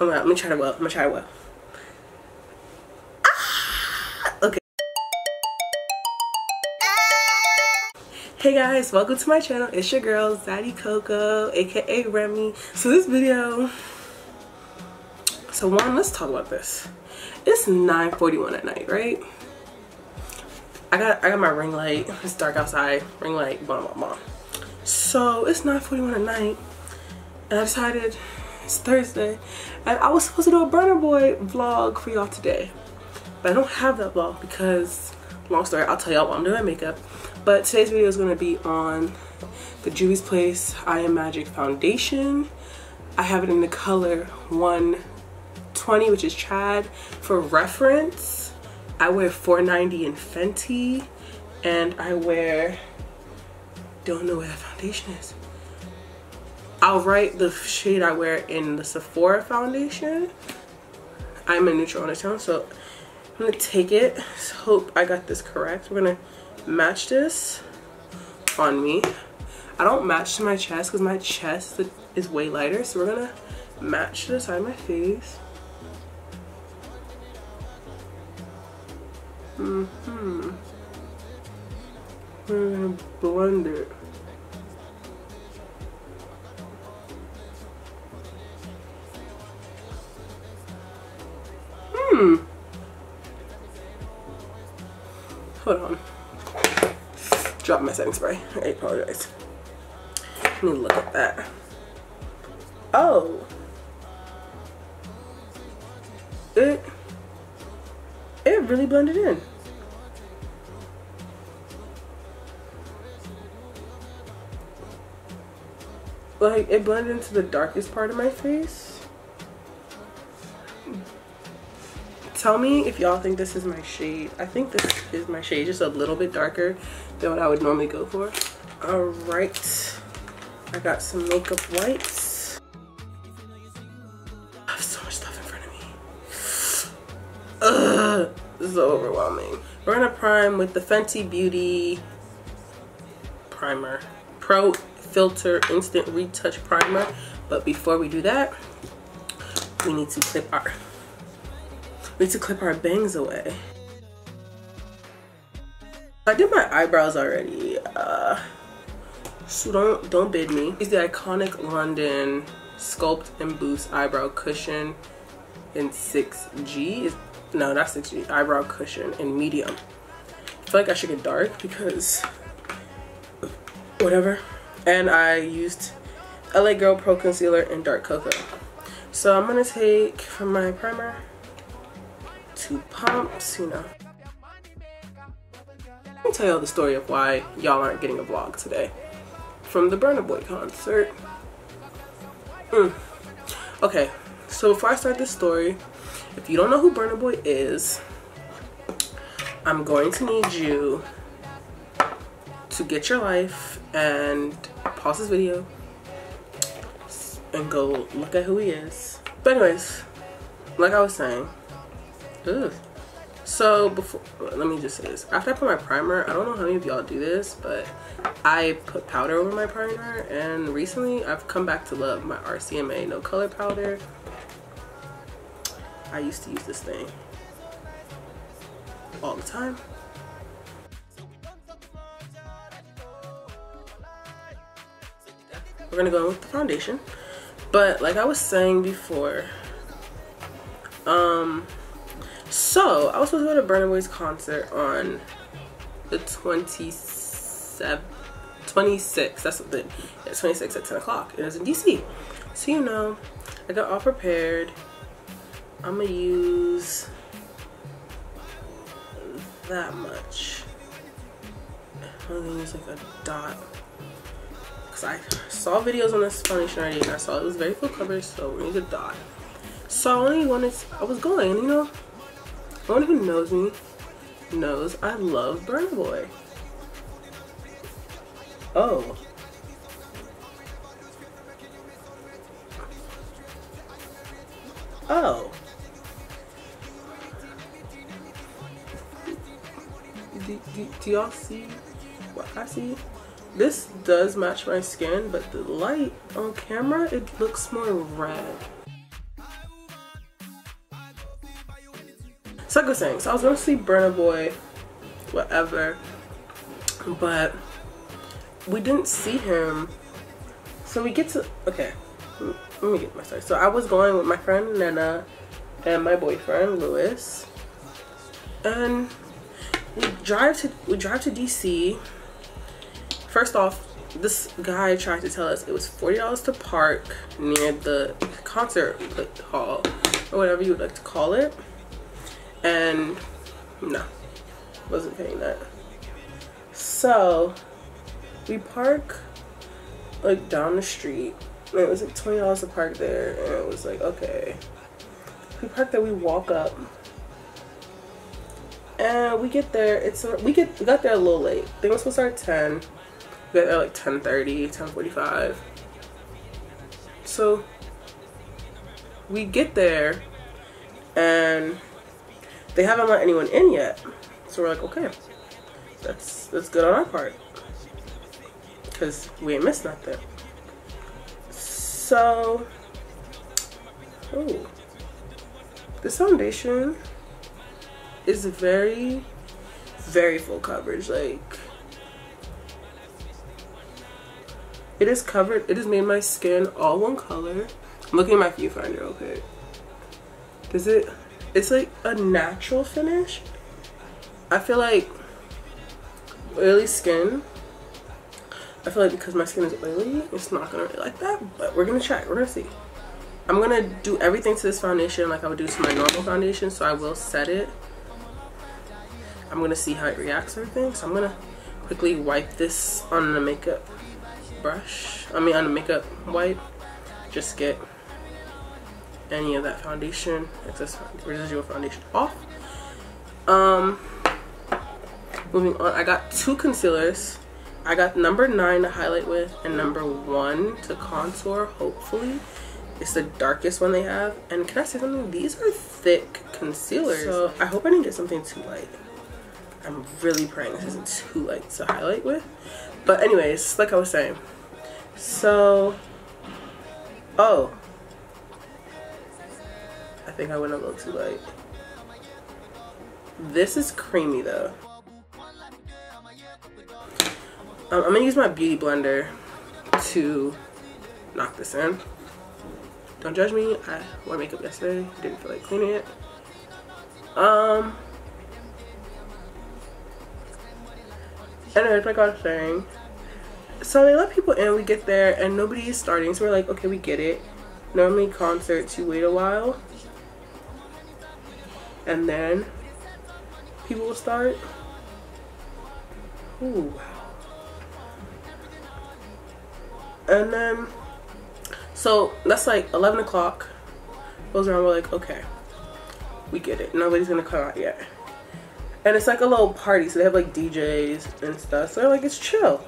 I'm gonna, I'm gonna try to well. I'm gonna try to well. Ah! Okay. Hey guys, welcome to my channel. It's your girl, Zaddy Coco, aka Remi. So this video, so one, let's talk about this. It's 9.41 at night, right? I got I got my ring light. It's dark outside. Ring light, blah blah blah. So it's 9.41 at night. And I decided it's Thursday. And I was supposed to do a Burna Boy vlog for y'all today. But I don't have that vlog because, long story, I'll tell y'all while I'm doing my makeup. But today's video is going to be on the Juvia's Place I Am Magic Foundation. I have it in the color 120, which is Chad. For reference, I wear 490 in Fenty. And I wear, don't know where that foundation is. I'll write the shade I wear in the Sephora foundation. I'm a neutral undertone, so I'm gonna take it. Hope I got this correct. We're gonna match this on me. I don't match to my chest because my chest is way lighter, so we're gonna match to the side of my face. Mm-hmm. We're gonna blend it. Hmm. Hold on. Drop my setting spray. I apologize. Let me look at that. Oh. It it really blended in. Like it blended into the darkest part of my face. Tell me if y'all think this is my shade. I think this is my shade just a little bit darker than what i would normally go for. All right i got some makeup wipes. I have so much stuff in front of me. Ugh, this is overwhelming. We're gonna prime with the fenty beauty primer. Pro filter instant retouch primer. But before we do that we need to clip our we need to clip our bangs away. I did my eyebrows already. Uh, so don't don't bid me. It's the iconic London Sculpt and Boost Eyebrow Cushion in 6G. No, not 6G. Eyebrow Cushion in medium. I feel like I should get dark because whatever. And I used LA Girl Pro Concealer in Dark Cocoa. So I'm gonna take from my primer two pumps, you know. Let me tell y'all the story of why y'all aren't getting a vlog today. From the Burna Boy concert. Mm. Okay, so before I start this story, if you don't know who Burna Boy is, I'm going to need you to get your life and pause this video and go look at who he is. But anyways, like I was saying, Ugh. So before, let me just say this. After I put my primer, I don't know how many of y'all do this, but I put powder over my primer and recently I've come back to love my RCMA no color powder. I used to use this thing all the time. We're gonna go in with the foundation. But like I was saying before, um, so, I was supposed to go to Burna Boy's concert on the 27th, 26th, that's the, yeah, 26th at 10 o'clock. It was in DC. So, you know, I got all prepared. I'm gonna use that much. I'm gonna use like a dot. Cause I saw videos on this foundation already and I saw it was very full coverage, so we're gonna a dot. So I only wanted, I was going, you know, no one who knows me knows I love Burna Boy. Oh. Oh. Do, do, do y'all see what I see? This does match my skin, but the light on camera, it looks more red. Like I was saying, so I was gonna see Burna Boy, whatever, but we didn't see him. So we get to okay. Let me get my story. So I was going with my friend Nana and my boyfriend Lewis, and we drive to we drive to DC. First off, this guy tried to tell us it was forty dollars to park near the concert hall or whatever you would like to call it, and no, wasn't paying that. So we park like down the street. It was like twenty dollars to park there, and it was like okay. We park there. We walk up and we get there it's we get we got there a little late they were supposed to start at 10 we got there like 10 30 10 45 so we get there and they haven't let anyone in yet so we're like okay that's that's good on our part because we ain't missed nothing so oh this foundation is very, very full coverage. Like, it is covered, it has made my skin all one color. I'm looking at my viewfinder quick. Does it, it's like a natural finish. I feel like oily skin, I feel like because my skin is oily, it's not gonna be like that, but we're gonna check, we're gonna see. I'm gonna do everything to this foundation like I would do to my normal foundation, so I will set it I'm gonna see how it reacts and everything. So I'm gonna quickly wipe this on the makeup brush. I mean on the makeup wipe. Just get any of that foundation, excess residual foundation off. Um, moving on, I got two concealers. I got number nine to highlight with and number one to contour, hopefully. It's the darkest one they have. And can I say something? These are thick concealers. So I hope I didn't get something too light. I'm really praying this isn't too light to highlight with. But anyways, like I was saying. So, oh. I think I went a little too light. This is creamy though. Um, I'm gonna use my beauty blender to knock this in. Don't judge me. I wore makeup yesterday. Didn't feel like cleaning it. Um, anyways, like I was saying, so they let people in, we get there, and nobody is starting, so we're like, okay, we get it. Normally concerts, you wait a while, and then people will start. Ooh. And then, so that's like 11 o'clock. Goes around, we're like, okay, we get it. Nobody's gonna come out yet and it's like a little party so they have like djs and stuff so like it's chill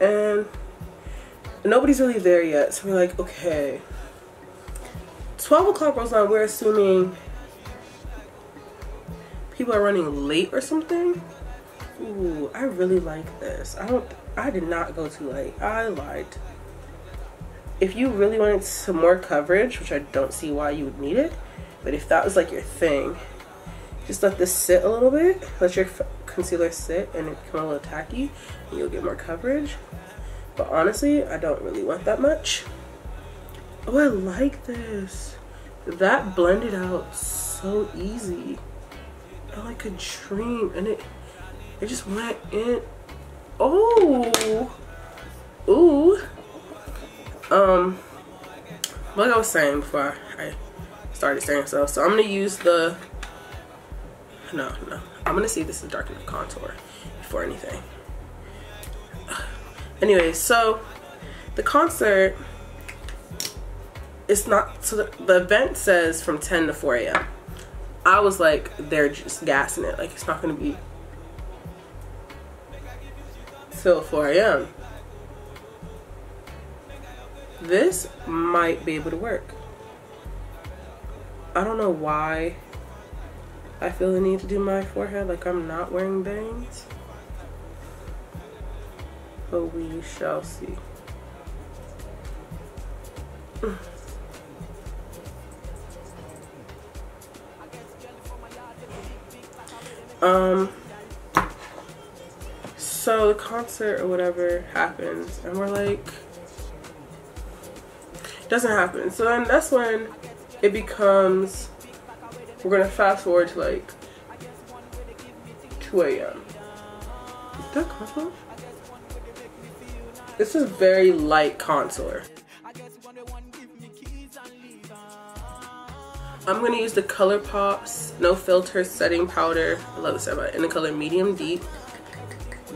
and nobody's really there yet so we're like okay 12 o'clock rolls on we're assuming people are running late or something Ooh, I really like this. I don't I did not go too late. I lied. If you really wanted some more coverage, which I don't see why you would need it, but if that was like your thing, just let this sit a little bit. Let your concealer sit and it become a little tacky and you'll get more coverage. But honestly, I don't really want that much. Oh, I like this. That blended out so easy. I like a dream and it it just went in. Oh, ooh. Um, like I was saying before I started saying so. So I'm gonna use the no, no. I'm gonna see this is dark enough contour before anything. Anyway, so the concert it's not so the, the event says from 10 to 4 a.m. I was like, they're just gassing it. Like it's not gonna be till 4 a.m. This might be able to work. I don't know why I feel the need to do my forehead like I'm not wearing bangs. But we shall see. Um, so the concert or whatever happens, and we're like, doesn't happen. So then that's when it becomes, we're gonna fast forward to like 2 a.m. That contour? This is very light contour. I'm gonna use the ColourPop's No Filter Setting Powder. I love this about in the color Medium Deep.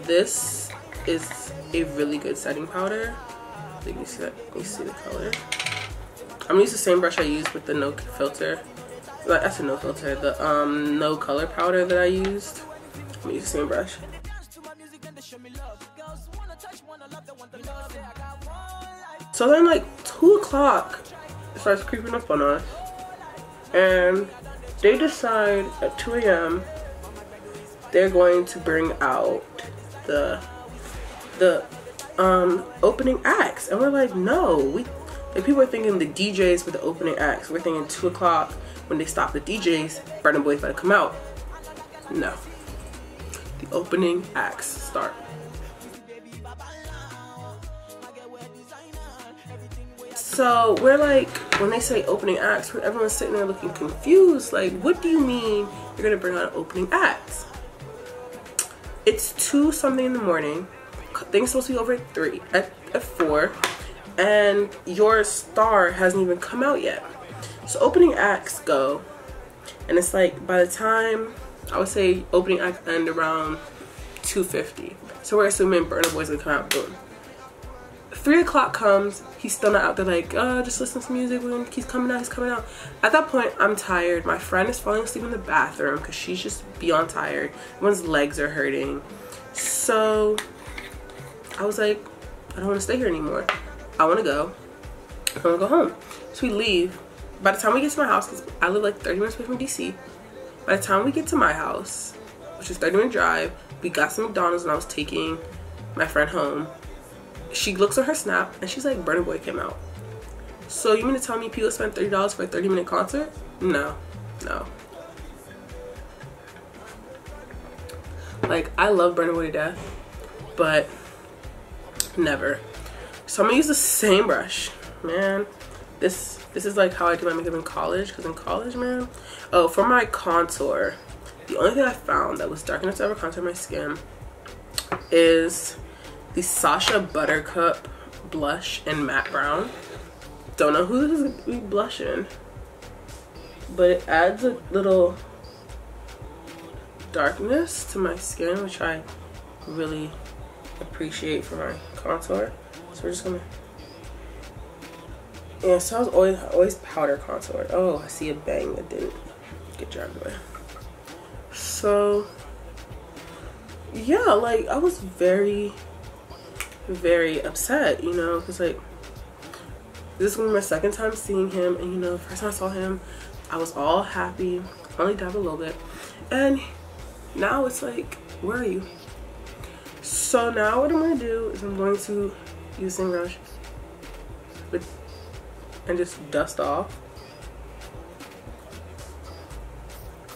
This is a really good setting powder. Let me see that. You see the color. I'm gonna use the same brush I used with the no filter. That's a no filter. The um no color powder that I used. I'm gonna use the same brush. So then like two o'clock starts creeping up on us and they decide at 2 a.m. they're going to bring out the the um opening acts. And we're like no we like people are thinking the DJs with the opening acts we're thinking 2 o'clock when they stop the DJs Burna Boy's about to come out. No. The opening acts start So we're like, when they say opening acts, everyone's sitting there looking confused. Like, what do you mean you're gonna bring on opening acts? It's two something in the morning. Things supposed to be over at three, at, at four, and your star hasn't even come out yet. So opening acts go, and it's like by the time I would say opening act end around 250. So we're assuming Burna Boy's gonna come out. Boom three o'clock comes, he's still not out there like, oh, just listen to music, he's coming out, he's coming out. At that point, I'm tired. My friend is falling asleep in the bathroom because she's just beyond tired. Everyone's legs are hurting. So I was like, I don't want to stay here anymore. I want to go. I want to go home. So we leave. By the time we get to my house, because I live like 30 minutes away from DC, by the time we get to my house, which is 30 minute drive, we got some McDonald's and I was taking my friend home she looks at her snap and she's like, Burna Boy came out. So you mean to tell me people spend $30 for a 30 minute concert? No, no. Like, I love Burna Boy to death, but never. So I'm gonna use the same brush. Man, this this is like how I do my makeup in college, because in college, man. Oh, for my contour, the only thing I found that was dark enough to ever contour my skin is the Sacha Buttercup blush in matte brown. Don't know who this is be blushing, but it adds a little darkness to my skin, which I really appreciate for my contour. So we're just gonna, yeah, so I was always, always powder contour. Oh, I see a bang that didn't get dragged away. So, yeah, like I was very very upset, you know, because like this is gonna be my second time seeing him, and you know, first time I saw him, I was all happy, only dabbed a little bit, and now it's like, where are you? So now what I'm gonna do is I'm going to use Zen Rush with, and just dust off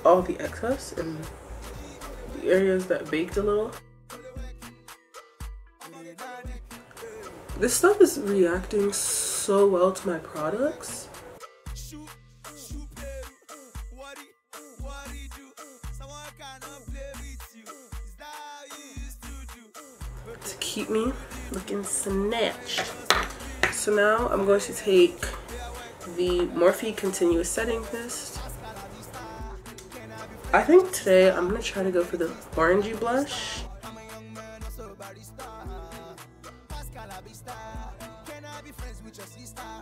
all the excess and the areas that baked a little. This stuff is reacting so well to my products. To keep me looking snatched. So now I'm going to take the Morphe Continuous Setting Mist. I think today I'm going to try to go for the orangey blush.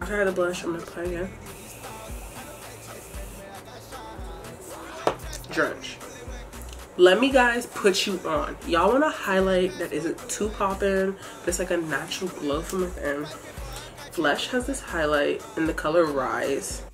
I tried the blush, I'm gonna apply again. Drench. Let me guys put you on. Y'all want a highlight that isn't too popping, but it's like a natural glow from within. Flesh has this highlight in the color Rise.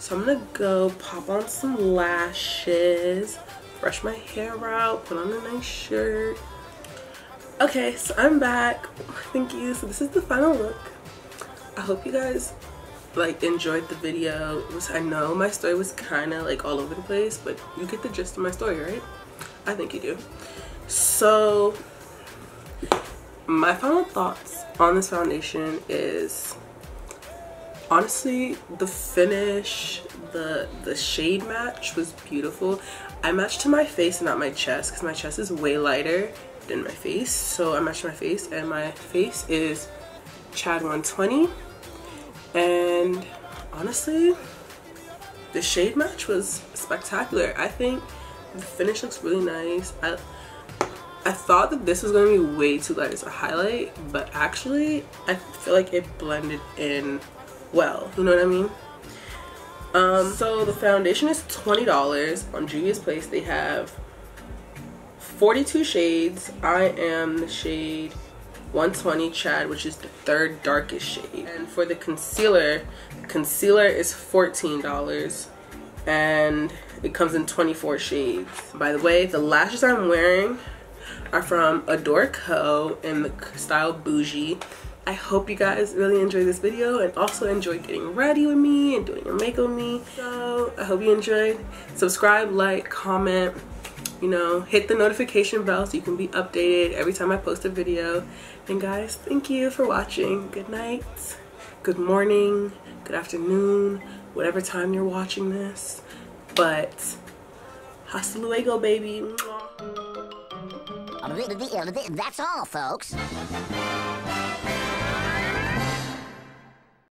So I'm gonna go pop on some lashes brush my hair out, put on a nice shirt. Okay, so I'm back. Thank you. So this is the final look. I hope you guys like enjoyed the video. Was, I know my story was kind of like all over the place, but you get the gist of my story, right? I think you do. So my final thoughts on this foundation is honestly the finish the the shade match was beautiful i matched to my face and not my chest because my chest is way lighter than my face so i matched my face and my face is chad 120 and honestly the shade match was spectacular i think the finish looks really nice i I thought that this was going to be way too light as a highlight, but actually I feel like it blended in well. You know what I mean? Um, so the foundation is $20 on Juvia's Place. They have 42 shades. I am the shade 120 Chad, which is the third darkest shade. And for the concealer, concealer is $14 and it comes in 24 shades. By the way, the lashes I'm wearing are from Adore Co in the style Boojee. I hope you guys really enjoyed this video and also enjoyed getting ready with me and doing your makeup with me. So I hope you enjoyed. Subscribe, like, comment, you know, hit the notification bell so you can be updated every time I post a video. And guys, thank you for watching. Good night, good morning, good afternoon, whatever time you're watching this. But hasta luego, baby. That's all, folks.